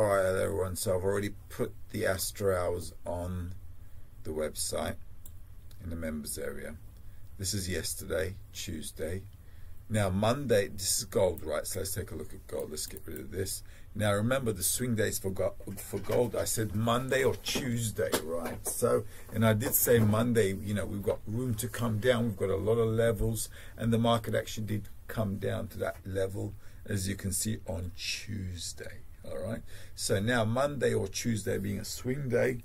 All right, everyone. So I've already put the Astro Hours on the website in the members area. This is yesterday, Tuesday. Now Monday, this is gold, right? So let's take a look at gold. Let's get rid of this. Now remember the swing days for gold, for gold. I said Monday or Tuesday, right? So, and I did say Monday. You know, we've got room to come down. We've got a lot of levels, and the market actually did come down to that level, as you can see on Tuesday. All right. So now Monday or Tuesday being a swing day,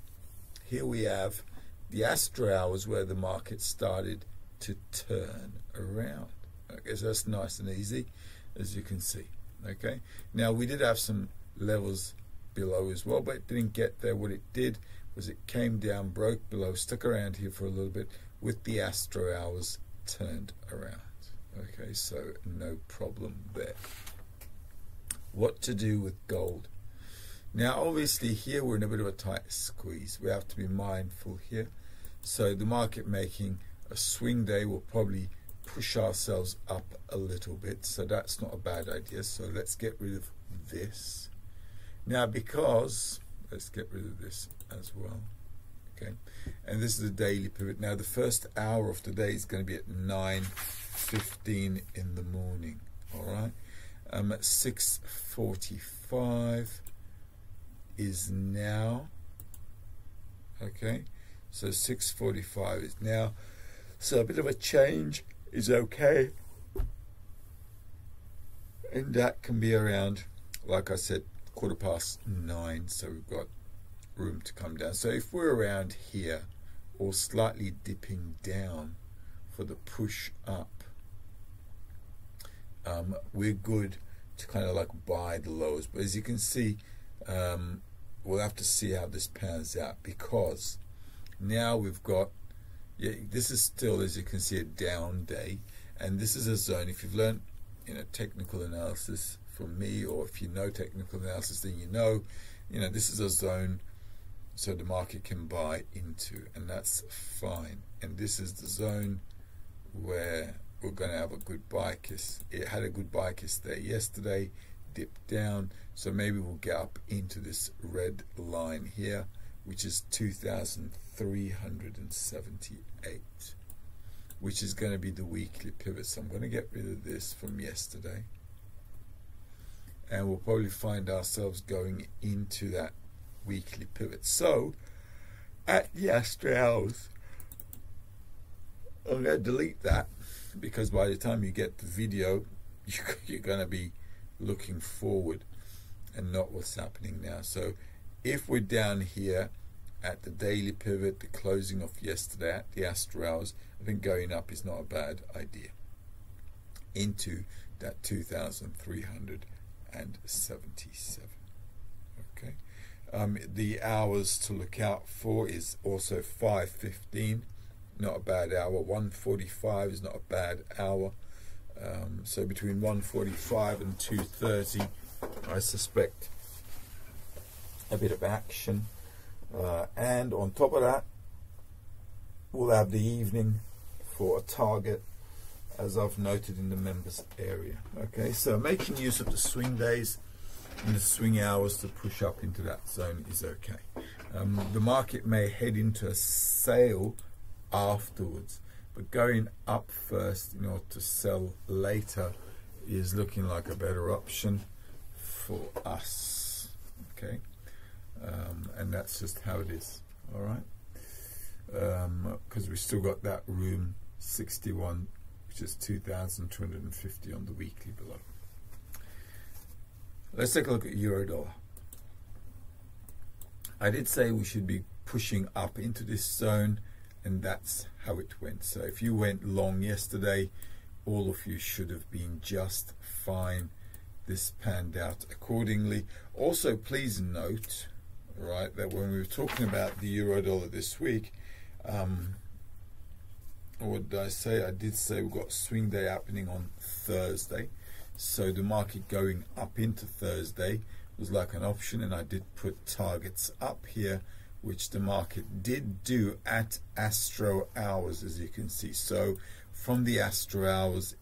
here we have the Astro hours where the market started to turn around. Okay, so that's nice and easy, as you can see. Okay, now we did have some levels below as well, but it didn't get there. What it did was it came down, broke below, stuck around here for a little bit with the Astro hours turned around. Okay, so no problem there. What to do with gold? Now, obviously, here we're in a bit of a tight squeeze. We have to be mindful here. So the market making a swing day will probably push ourselves up a little bit. So that's not a bad idea. So let's get rid of this. Now, because, let's get rid of this as well. Okay. And this is the daily pivot. Now, the first hour of the day is going to be at 9.15 in the morning. All right. Um, at 6.45 is now. Okay. So 6.45 is now. So a bit of a change is okay. And that can be around, like I said, quarter past nine. So we've got room to come down. So if we're around here or slightly dipping down for the push up, um, we're good to kind of like buy the lows. But as you can see, um, we'll have to see how this pans out because now we've got yeah, this is still, as you can see, a down day, and this is a zone. If you've learned, you know, technical analysis from me, or if you know technical analysis, then you know, you know, this is a zone, so the market can buy into, and that's fine. And this is the zone where we're going to have a good kiss. It had a good kiss there yesterday, dipped down, so maybe we'll get up into this red line here which is 2,378, which is going to be the weekly pivot. So I'm going to get rid of this from yesterday. And we'll probably find ourselves going into that weekly pivot. So at the Astro hours, I'm going to delete that because by the time you get the video, you're going to be looking forward and not what's happening now. So if we're down here at the daily pivot, the closing of yesterday at the Astro hours, I think going up is not a bad idea into that 2,377. Okay. Um, the hours to look out for is also 5.15, not a bad hour. 1.45 is not a bad hour. Um, so between 1.45 and 2.30, I suspect a bit of action. Uh, and on top of that, we'll have the evening for a target as I've noted in the members area. Okay, so making use of the swing days and the swing hours to push up into that zone is okay. Um, the market may head into a sale afterwards, but going up first in order to sell later is looking like a better option for us. Okay? Um, and that's just how it is. All right? Because um, we still got that room 61 which is 2250 on the weekly below. Let's take a look at euro dollar. I did say we should be pushing up into this zone and that's how it went so if you went long yesterday all of you should have been just fine this panned out accordingly also please note right, that when we were talking about the euro dollar this week, um, what did I say? I did say we've got swing day happening on Thursday. So the market going up into Thursday was like an option, and I did put targets up here, which the market did do at Astro hours, as you can see. So from the Astro hours,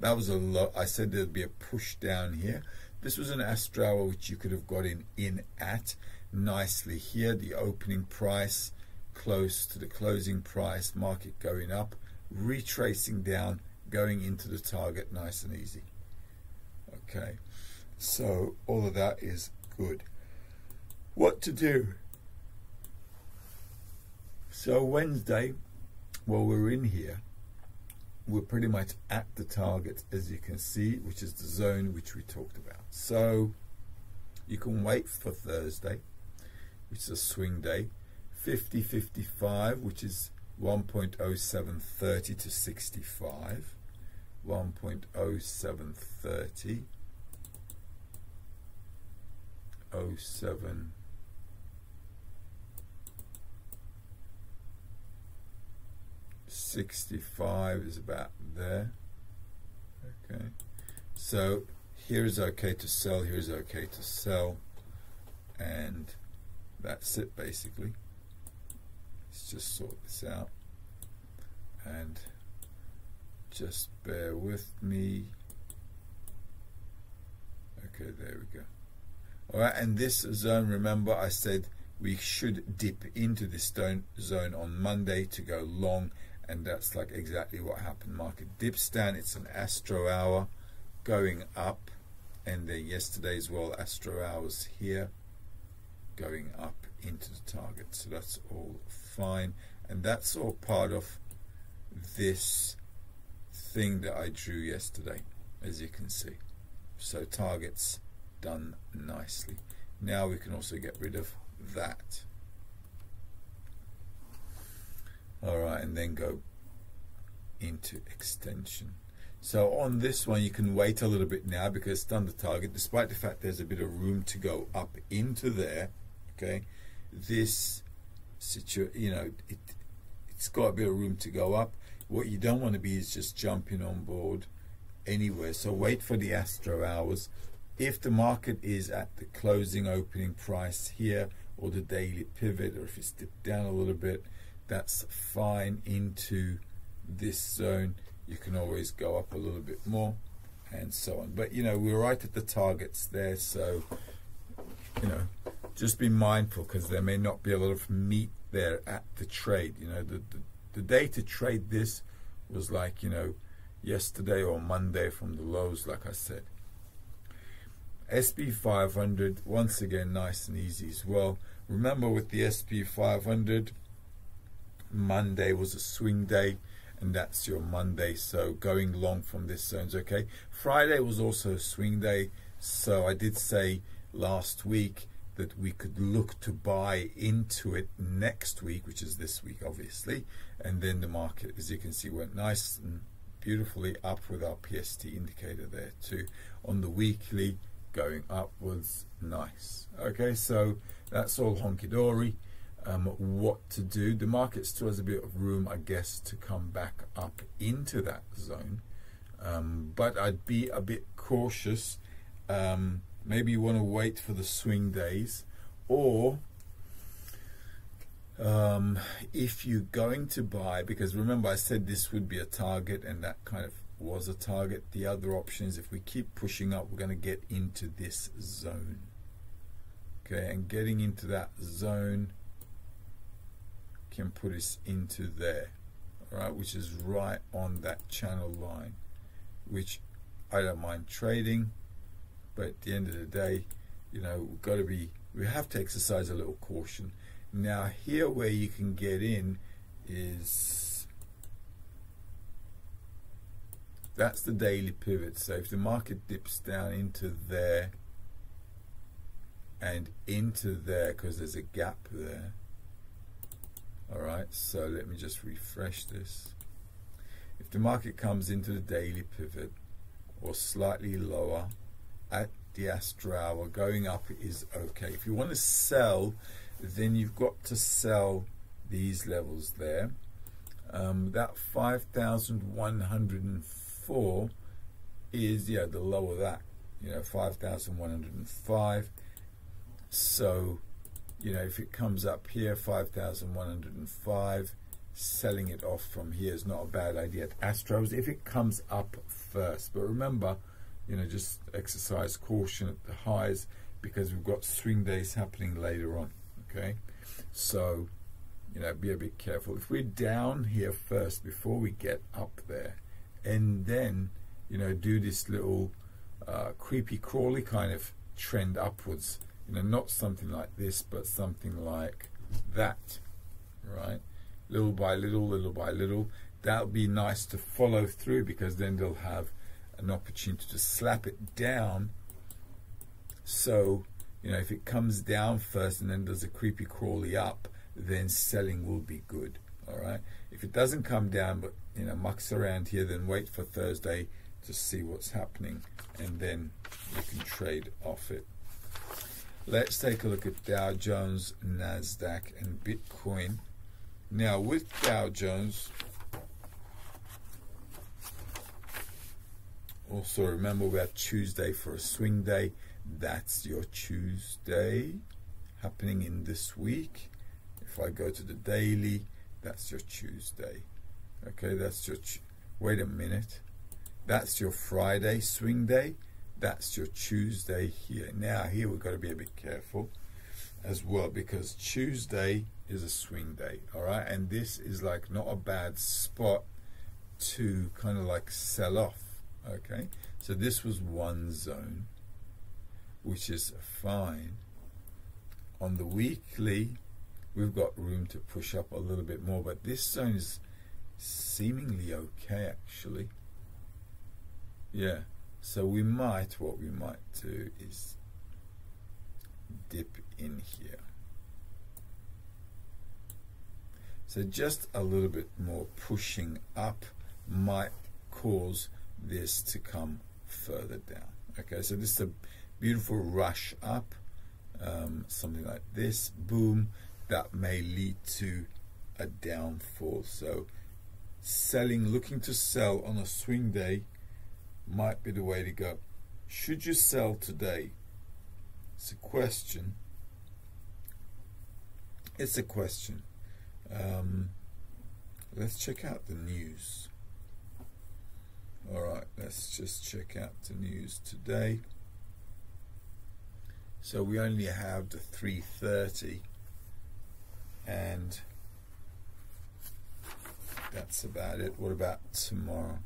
That was a lot. I said there'd be a push down here. This was an Astro hour which you could have got in, in at nicely here. The opening price close to the closing price, market going up, retracing down, going into the target nice and easy. Okay, so all of that is good. What to do? So Wednesday, while we're in here. We're pretty much at the target, as you can see, which is the zone which we talked about. So you can wait for Thursday, which is a swing day. 50-55, which is 1.0730 to 65. 1.0730. 07 65 is about there. Okay. So here is okay to sell here is okay to sell. And that's it basically. Let's just sort this out. And just bear with me. Okay there we go. All right and this zone remember I said we should dip into this zone on Monday to go long and that's like exactly what happened. Market dips down it's an astro hour going up. And then yesterday as well astro hours here going up into the target. So that's all fine. And that's all part of this thing that I drew yesterday as you can see. So targets done nicely. Now we can also get rid of that alright and then go into extension. So on this one you can wait a little bit now because it's done the target. Despite the fact there's a bit of room to go up into there okay this situ you know it it's got a bit of room to go up. What you don't want to be is just jumping on board anywhere. So wait for the astro hours. If the market is at the closing opening price here or the daily pivot or if it's dipped down a little bit that's fine into this zone you can always go up a little bit more and so on but you know we're right at the targets there so you know just be mindful because there may not be a lot of meat there at the trade. You know, the, the, the day to trade this was like, you know, yesterday or Monday from the lows, like I said. SP 500, once again, nice and easy as well. Remember with the SP 500, Monday was a swing day, and that's your Monday. So going long from this zone's okay. Friday was also a swing day, so I did say last week that we could look to buy into it next week, which is this week, obviously. And then the market, as you can see, went nice and beautifully up with our PST indicator there too. On the weekly, going upwards, nice. Okay, so that's all honky dory. Um, what to do? The market still has a bit of room, I guess, to come back up into that zone. Um, but I'd be a bit cautious. Um, maybe you want to wait for the swing days or um, if you're going to buy because remember I said this would be a target and that kind of was a target the other option is if we keep pushing up we're going to get into this zone okay and getting into that zone can put us into there right which is right on that channel line which I don't mind trading but at the end of the day, you know, we've got to be, we have to exercise a little caution. Now, here where you can get in is that's the daily pivot. So if the market dips down into there and into there, because there's a gap there. All right, so let me just refresh this. If the market comes into the daily pivot or slightly lower, at the Astro hour going up is okay. If you want to sell, then you've got to sell these levels there. Um, that 5,104 is, yeah, the lower that, you know, 5,105. So, you know, if it comes up here, 5,105, selling it off from here is not a bad idea at Astros if it comes up first. But remember, you know, just exercise caution at the highs because we've got swing days happening later on. Okay, so you know, be a bit careful. If we're down here first before we get up there, and then you know, do this little uh, creepy crawly kind of trend upwards. You know, not something like this, but something like that, right? Little by little, little by little. That'll be nice to follow through because then they'll have an opportunity to slap it down. So, you know, if it comes down first and then does a creepy crawly up, then selling will be good. All right. If it doesn't come down, but you know, mucks around here, then wait for Thursday to see what's happening, and then you can trade off it. Let's take a look at Dow Jones, Nasdaq, and Bitcoin. Now, with Dow Jones, also remember we have Tuesday for a swing day. That's your Tuesday happening in this week. If I go to the daily, that's your Tuesday. Okay, that's your. Wait a minute. That's your Friday swing day. That's your Tuesday here. Now, here we've got to be a bit careful as well because Tuesday is a swing day, all right? And this is like not a bad spot to kind of like sell off, okay? So this was one zone, which is fine. On the weekly, we've got room to push up a little bit more, but this zone is seemingly okay actually. Yeah. So we might, what we might do is dip in here. So just a little bit more pushing up might cause this to come further down. Okay, so this is a beautiful rush up, um, something like this, boom, that may lead to a downfall. So selling, looking to sell on a swing day might be the way to go. Should you sell today? It's a question. It's a question. Um, let's check out the news. All right, let's just check out the news today. So we only have the 330 and that's about it. What about tomorrow?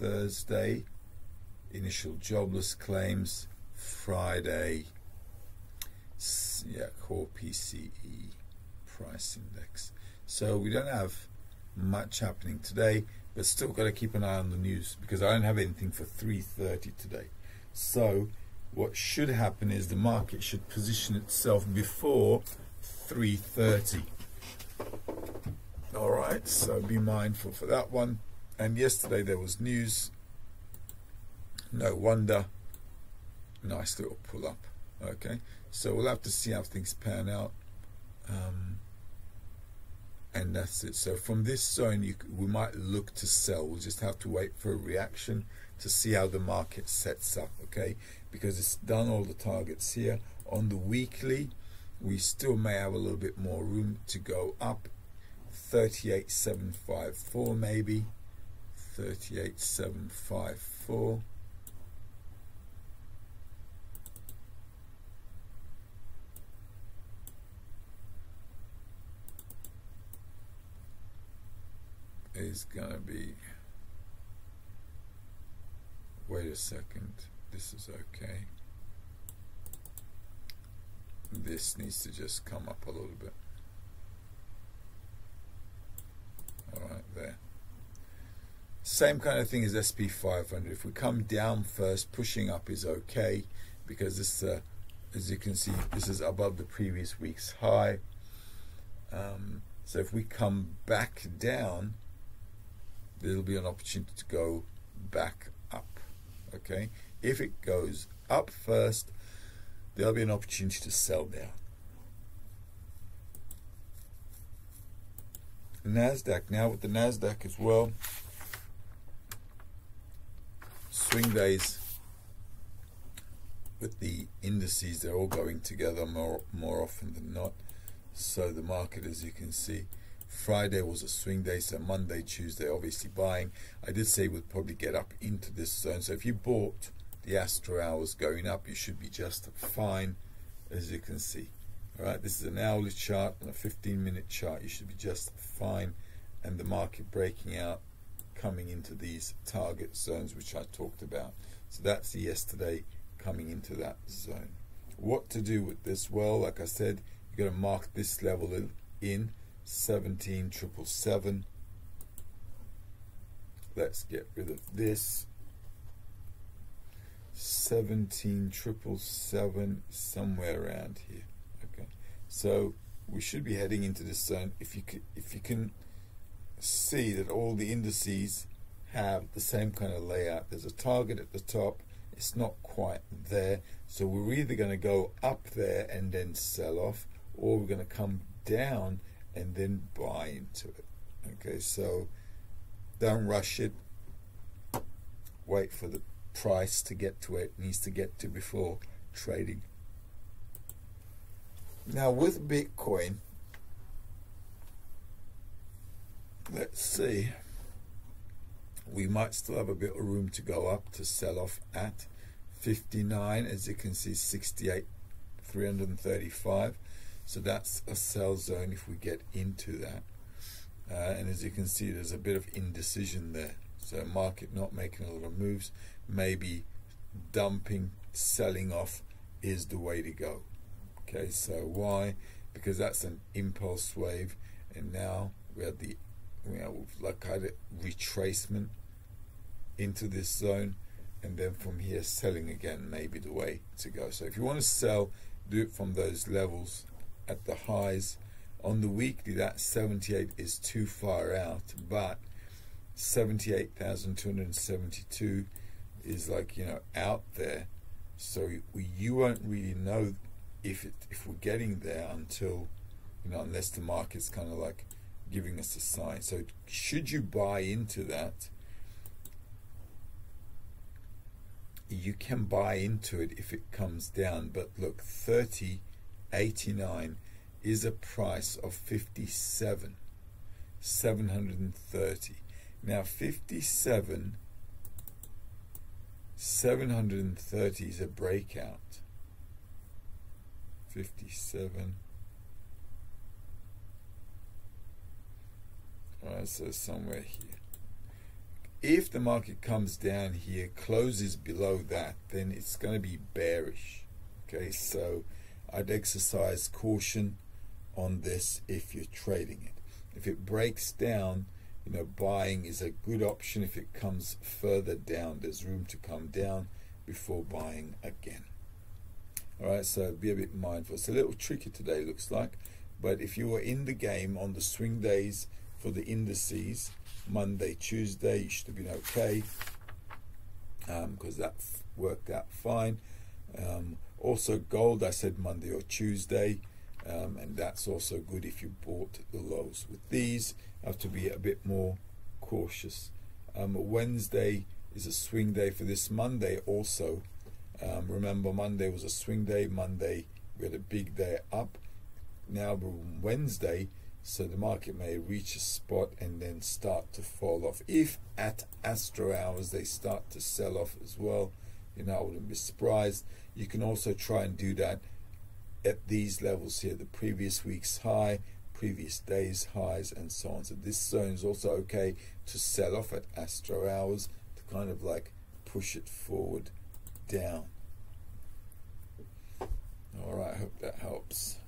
Thursday, initial jobless claims. Friday, yeah, core PCE price index. So we don't have much happening today, but still got to keep an eye on the news because I don't have anything for 3:30 today. So what should happen is the market should position itself before 3:30. All right, so be mindful for that one. And yesterday there was news. No wonder. Nice little pull up. Okay, so we'll have to see how things pan out. Um, and that's it. So from this zone, you, we might look to sell. We'll just have to wait for a reaction to see how the market sets up. Okay, because it's done all the targets here on the weekly. We still may have a little bit more room to go up. 38.754 maybe 38754 is gonna be wait a second this is okay. This needs to just come up a little bit. All right there same kind of thing as SP500. If we come down first, pushing up is okay because this, uh, as you can see, this is above the previous week's high. Um, so if we come back down, there'll be an opportunity to go back up. Okay. If it goes up first, there'll be an opportunity to sell down. Nasdaq now with the Nasdaq as well swing days with the indices, they're all going together more more often than not. So the market, as you can see, Friday was a swing day, so Monday, Tuesday, obviously buying. I did say we'd probably get up into this zone. So if you bought the Astro hours going up, you should be just fine, as you can see. All right, this is an hourly chart and a 15 minute chart. You should be just fine. And the market breaking out, coming into these target zones, which I talked about. So that's yesterday coming into that zone. What to do with this? Well, like I said, you're going to mark this level in 17777. Let's get rid of this. 17777 somewhere around here. Okay. So we should be heading into this zone if you can, if you can see that all the indices have the same kind of layout. There's a target at the top. It's not quite there. So we're either going to go up there and then sell off or we're going to come down and then buy into it. Okay, so don't rush it. Wait for the price to get to where it needs to get to before trading. Now with Bitcoin, let's see. We might still have a bit of room to go up to sell off at 59, as you can see, 68, 335. So that's a sell zone if we get into that. Uh, and as you can see, there's a bit of indecision there. So market not making a lot of moves, maybe dumping, selling off is the way to go. Okay, so why? Because that's an impulse wave, and now we have the you know, like kind of retracement into this zone, and then from here selling again may be the way to go. So if you want to sell, do it from those levels at the highs. On the weekly, that 78 is too far out, but 78,272 is like, you know, out there. So you won't really know if it, if we're getting there until, you know, unless the market's kind of like giving us a sign. So should you buy into that, you can buy into it if it comes down. But look, 30 89 is a price of 57 730 now 57 730 is a breakout 57 Alright, so somewhere here. If the market comes down here, closes below that, then it's going to be bearish. Okay, so I'd exercise caution on this if you're trading it. If it breaks down, you know, buying is a good option. If it comes further down, there's room to come down before buying again. All right, so be a bit mindful. It's a little tricky today, looks like, but if you were in the game on the swing days for the indices, Monday, Tuesday, you should have been okay because um, that worked out fine. Um, also, gold, I said Monday or Tuesday, um, and that's also good if you bought the lows. With these, have to be a bit more cautious. Um, Wednesday is a swing day for this Monday also. Um, remember, Monday was a swing day. Monday, we had a big day up. Now, Wednesday, so the market may reach a spot and then start to fall off. If at Astro hours they start to sell off as well, you know, I wouldn't be surprised. You can also try and do that at these levels here, the previous week's high, previous day's highs, and so on. So this zone is also okay to sell off at Astro hours to kind of like push it forward down. All right, I hope that helps.